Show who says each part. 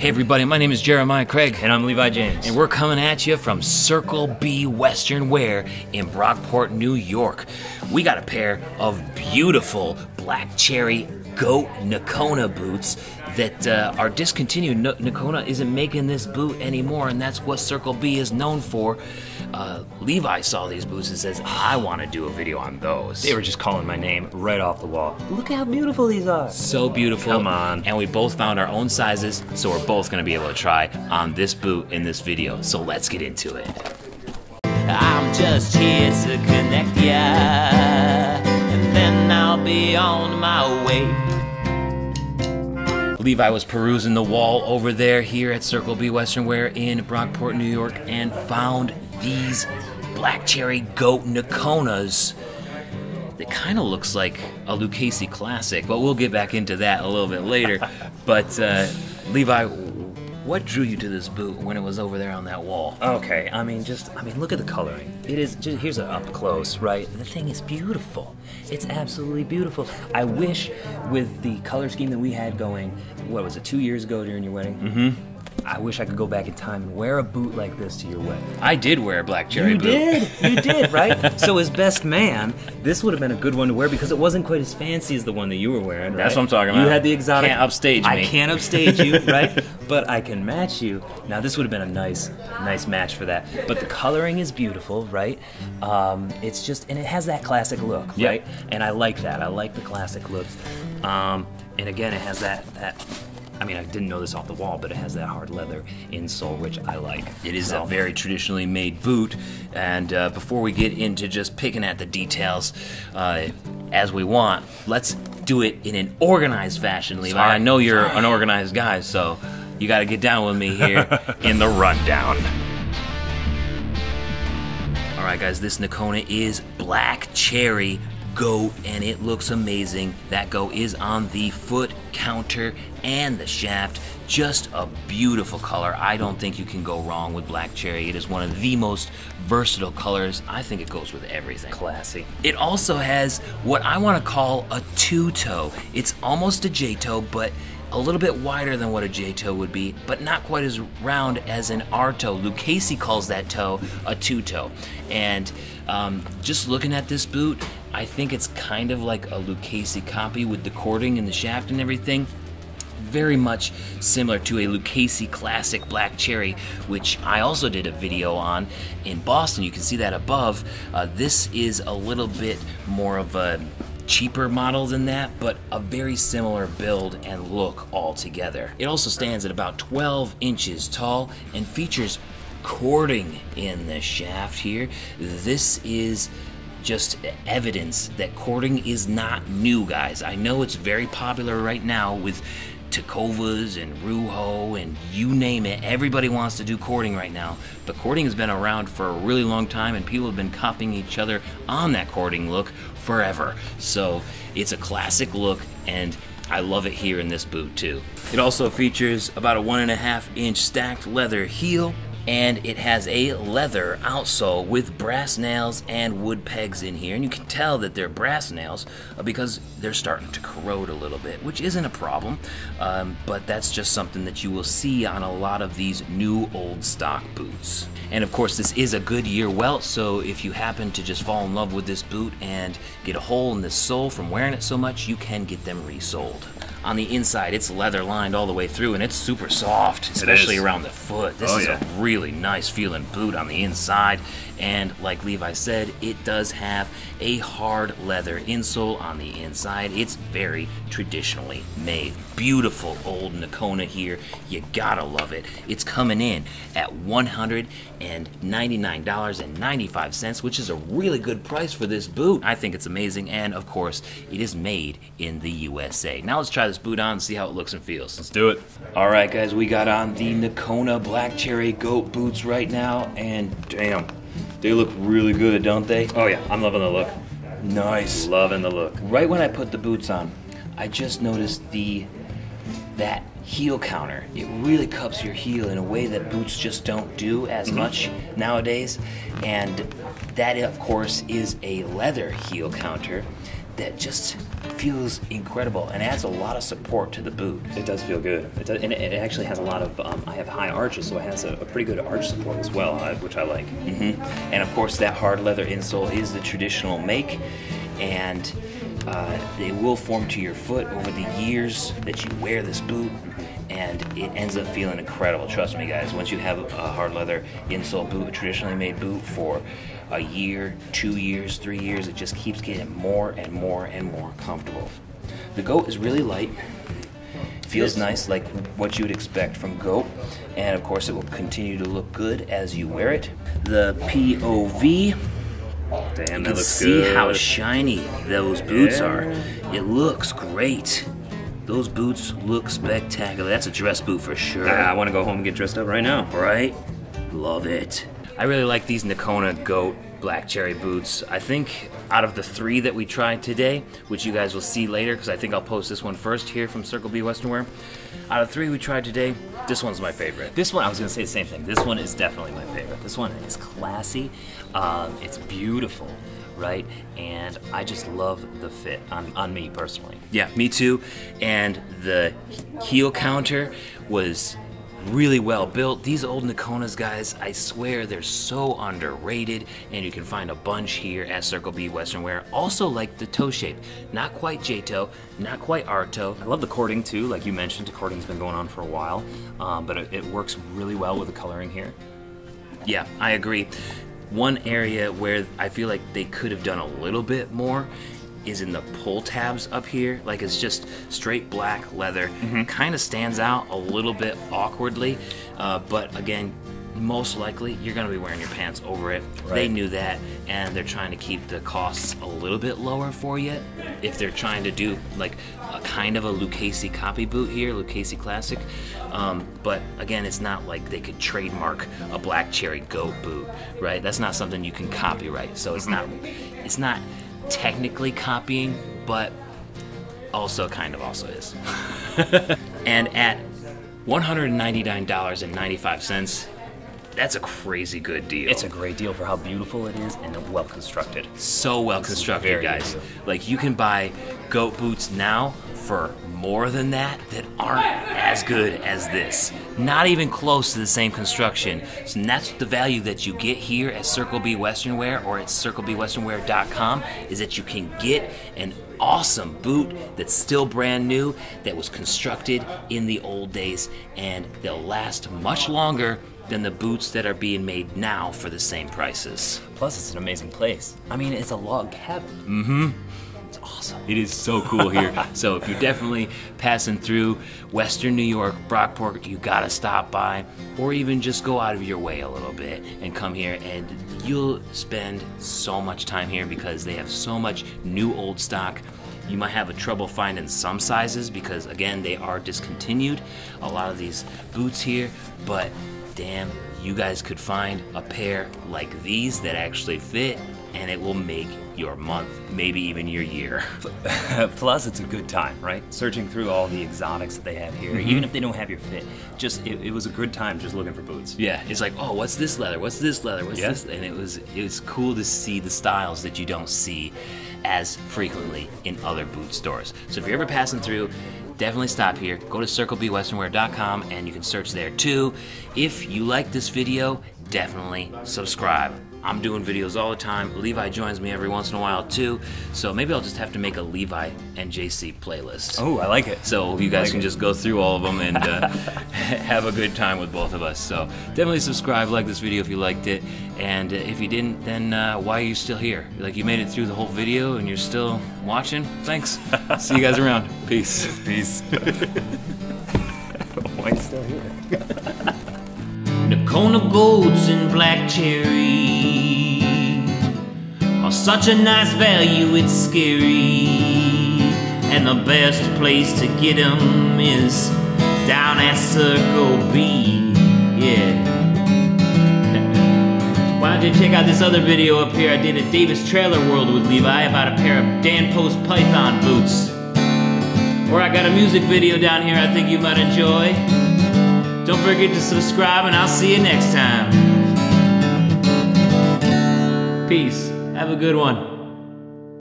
Speaker 1: Hey, everybody, my name is Jeremiah Craig.
Speaker 2: And I'm Levi James.
Speaker 1: And we're coming at you from Circle B Western Wear in Brockport, New York. We got a pair of beautiful black cherry goat Nocona boots that uh, are discontinued. No- Nocona isn't making this boot anymore, and that's what Circle B is known for. Uh, Levi saw these boots and says, I want to do a video on those.
Speaker 2: They were just calling my name right off the wall. Look how beautiful these are.
Speaker 1: so beautiful.
Speaker 2: Come on.
Speaker 1: And we both found our own sizes, so we're both going to be able to try on this boot in this video. So let's get into it.
Speaker 3: I'm just here to connect
Speaker 1: Levi was perusing the wall over there here at Circle B Western Wear in Brockport, New York, and found these black cherry goat Noconas. That kind of looks like a Lucchese classic, but we'll get back into that a little bit later. but uh, Levi, what drew you to this boot when it was over there on that wall?
Speaker 2: Okay, I mean, just, I mean, look at the coloring. It is, just, here's an up close, right? The thing is beautiful. It's absolutely beautiful. I wish with the color scheme that we had going, what was it, two years ago during your wedding? Mm-hmm. I wish I could go back in time and wear a boot like this to your wedding.
Speaker 1: I did wear a black cherry
Speaker 2: You
Speaker 1: boot.
Speaker 2: did, you did, right? so as best man, this would have been a good one to wear because it wasn't quite as fancy as the one that you were wearing.
Speaker 1: That's what I'm talking about.
Speaker 2: You had the exotic.
Speaker 1: Can't upstage me.
Speaker 2: I can't upstage you, right? But I can match you. Now this would have been a nice, nice match for that. But the coloring is beautiful, right? Um, it's just, and it has that classic look,
Speaker 1: Yep.
Speaker 2: right? And I like that. I like the classic looks. Um, and again, it has that that. I mean, I didn't know this off the wall, but it has that hard leather insole, which I like.
Speaker 1: It is
Speaker 2: So-
Speaker 1: a very traditionally made boot, and uh, before we get into just picking at the details uh, as we want, let's do it in an organized fashion, Levi.
Speaker 2: Sorry.
Speaker 1: I know you're an organized guy, so you got to get down with me here in the rundown. All right, guys, this Nocona is black cherry goat, and it looks amazing. That goat is on the foot counter and the shaft. Just a beautiful color. I don't think you can go wrong with black cherry. It is one of the most versatile colors. I think it goes with everything.
Speaker 2: classy.
Speaker 1: It also has what I want to call a two toe. It's almost a J toe, but a little bit wider than what a J toe would be, but not quite as round as an R toe. Lucchese calls that toe a two toe. And um, just looking at this boot, I think it's kind of like a Lucchese copy with the cording and the shaft and everything very much similar to a Lucchese Classic Black Cherry, which I also did a video on in Boston. You can see that above. Uh, this is a little bit more of a cheaper model than that, but a very similar build and look altogether. It also stands at about 12 inches tall and features cording in the shaft here. This is just evidence that cording is not new, guys. I know it's very popular right now with Tecovas and Rujo and you name it. Everybody wants to do cording right now. But cording has been around for a really long time and people have been copying each other on that cording look forever. So it's a classic look and I love it here in this boot too. It also features about a one and a half inch stacked leather heel and it has a leather outsole with brass nails and wood pegs in here. And you can tell that they're brass nails uh, because they're starting to corrode a little bit which isn't a problem. Um, but that's just something that you will see on a lot of these new old stock boots. And of course this is a Goodyear welt so if you happen to just fall in love with this boot and get a hole in the sole from wearing it so much you can get them resold on the inside it's leather lined all the way through and it's super soft especially around the foot. This
Speaker 4: Oh,
Speaker 1: is
Speaker 4: yeah.
Speaker 1: a really nice feeling boot on the inside and like levi said it does have a hard leather insole on the inside. It's very traditionally made. Beautiful old Nocona here. You gotta love it. It's coming in at $199.95 which is a really good price for this boot. I think it's amazing and of course it is made in the usa now let's try this boot on and see how it looks and feels
Speaker 4: Let's do it.
Speaker 1: all right, guys, we got on the Nocona Black Cherry Goat boots right now, and damn, they look really good, don't they?
Speaker 2: Oh yeah, I'm loving the look.
Speaker 1: Nice.
Speaker 2: Loving the look.
Speaker 1: Right when I put the boots on, I just noticed the that heel counter. It really cups your heel in a way that boots just don't do as mm-hmm. much nowadays, and that of course is a leather heel counter that just feels incredible and adds a lot of support to the boot.
Speaker 2: It does feel good. It does, and it, actually has a lot of. Um, I have high arches, so it has a, a pretty good arch support as well, which I like.
Speaker 1: And of course, that hard leather insole is the traditional make, and uh, it will form to your foot over the years that you wear this boot, it ends up feeling incredible. Trust me, guys. Once you have a hard leather insole boot, a traditionally made boot for a year, two years, three years, it just keeps getting more and more and more comfortable. The goat is really light. Feels nice, like what you would expect from goat, and of course, it will continue to look good as you wear it. The POV
Speaker 2: Damn,
Speaker 1: you
Speaker 2: that
Speaker 1: can see
Speaker 2: good.
Speaker 1: how shiny those boots
Speaker 2: Yeah.
Speaker 1: are. It looks great. Those boots look spectacular. That's a dress boot for sure.
Speaker 2: I want to go home and get dressed up right now.
Speaker 1: right? Love it. I really like these Nocona Goat Black Cherry boots. I think out of the three that we tried today, which you guys will see later, because I think I'll post this one first here from Circle B Western Wear. Out of three we tried today, this one's my favorite.
Speaker 2: This one, I was going to say the same thing. This one is definitely my favorite. This one is classy. Um, it's beautiful, right? And I just love the fit on, on me personally.
Speaker 1: Yeah, me too. And the heel counter was really well built. These old Noconas, guys, I swear they're so underrated, and you can find a bunch here at Circle B Western Wear. Also, like the toe shape, not quite J-toe, not quite R-toe.
Speaker 2: I love the cording too. Like you mentioned, the cording's been going on for a while, um, but it, it works really well with the coloring here.
Speaker 1: Yeah, I agree. One area where I feel like they could have done a little bit more is in the pull tabs up here. Like it's just straight black leather.
Speaker 2: Mm-hmm.
Speaker 1: Kind of stands out a little bit awkwardly, uh, but again, most likely you're going to be wearing your pants over it. They knew that, and they're trying to keep the costs a little bit lower for you. If they're trying to do like a kind of a Lucchese copy boot here, Lucchese Classic. Um, but again, it's not like they could trademark a black cherry goat boot, right? That's not something you can copyright. So it's not, it's not technically copying, but also kind of also is. and at $199.95, that's a crazy good deal.
Speaker 2: It's a great deal for how beautiful it is and well constructed.
Speaker 1: so well constructed, guys. Like you can buy goat boots now for more than that that aren't as good as this. Not even close to the same construction. So that's the value that you get here at Circle B Western Wear or at circlebwesternwear.com is that you can get an awesome boot that's still brand new that was constructed in the old days and they'll last much longer than the boots that are being made now for the same prices.
Speaker 2: Plus, it's an amazing place. I mean, it's a log cabin. Mm-hmm. It's awesome.
Speaker 1: It is so cool here. so if you're definitely passing through Western New York, Brockport, you gotta stop by, or even just go out of your way a little bit and come here, and you'll spend so much time here because they have so much new old stock. You might have a trouble finding some sizes because again they are discontinued. A lot of these boots here, but damn, you guys could find a pair like these that actually fit, and it will make your month, maybe even your year.
Speaker 2: Plus, it's a good time, right? Searching through all the exotics that they have here,
Speaker 1: Mm-hmm.
Speaker 2: even if they don't have your fit. Just it, it was a good time just looking for boots.
Speaker 1: Yeah, it's like, oh, what's this leather? What's this leather? What's
Speaker 2: Yeah.
Speaker 1: this? And it was it was cool to see the styles that you don't see as frequently in other boot stores. So if you're ever passing through, definitely stop here. Go to circlebwesternwear.com and you can search there too. If you like this video, definitely subscribe. I'm doing videos all the time. Levi joins me every once in a while too. So maybe I'll just have to make a Levi and JC playlist.
Speaker 2: Oh, I like it.
Speaker 1: So you guys
Speaker 2: like
Speaker 1: can
Speaker 2: it.
Speaker 1: just go through all of them and uh, have a good time with both of us. So definitely subscribe, like this video if you liked it, and uh, if you didn't, then uh, why are you still here? Like you made it through the whole video and you're still watching. Thanks. See you guys around. Peace.
Speaker 2: Peace. Why are you still here?
Speaker 3: Nocona goats and black cherry are such a nice value, it's scary. And the best place to get 'em is down at Circle B. Yeah. Why don't you check out this other video up here I did at Davis Trailer World with Levi about a pair of Dan Post Python boots. Or I got a music video down here I think you might enjoy. Don't forget to subscribe, and I'll see you next time. Peace. Have a good one.